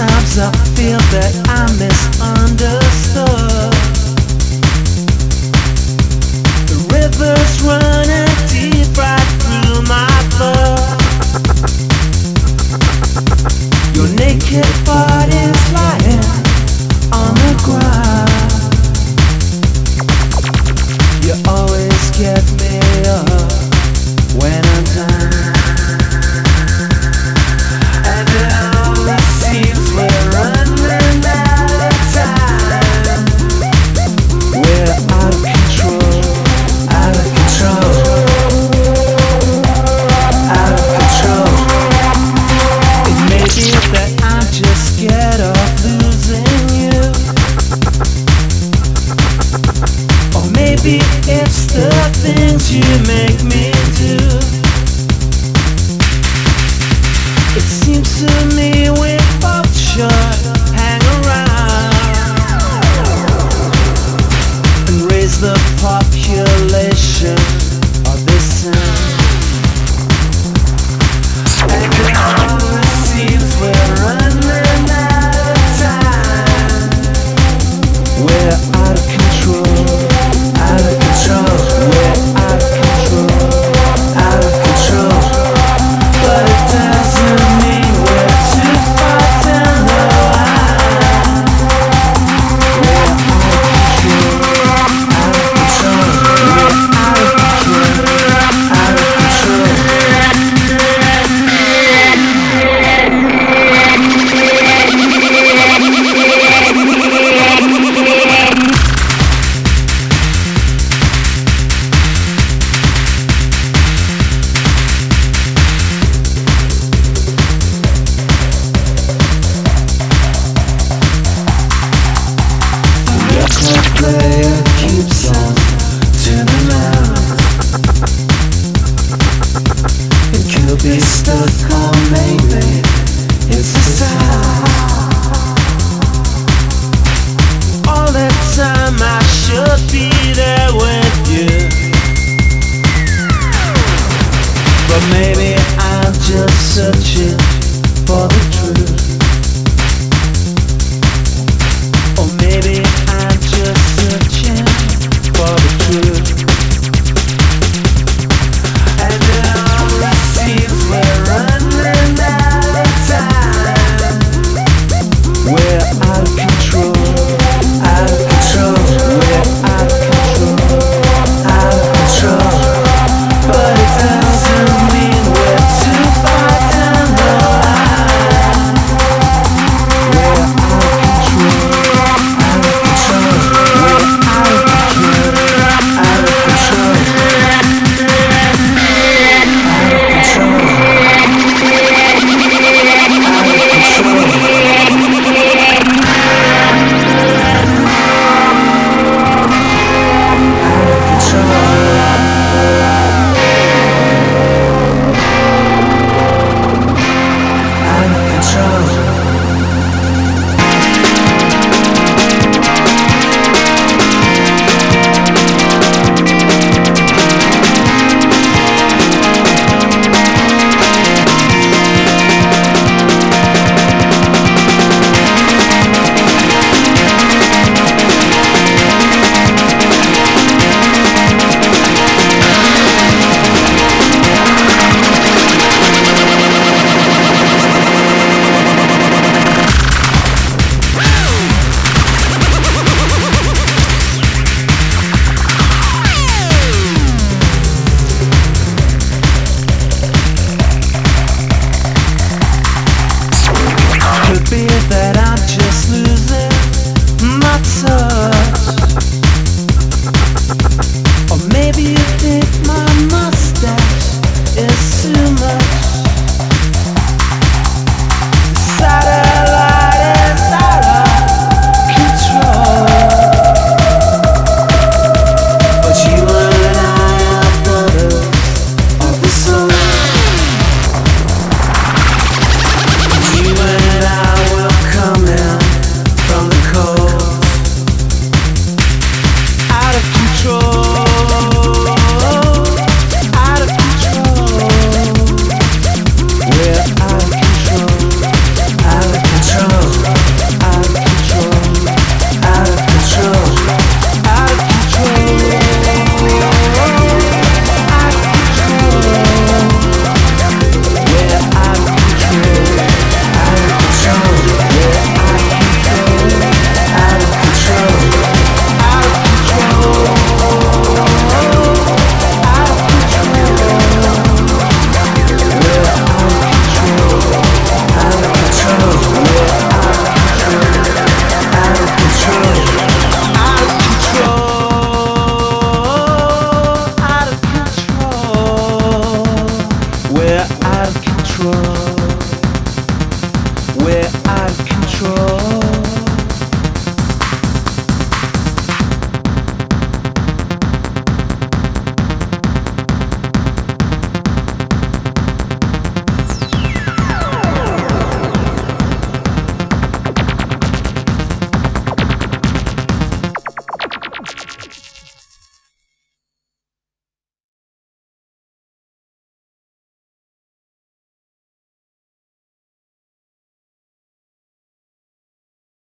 Sometimes I feel that I'm misunderstood. The river's running. It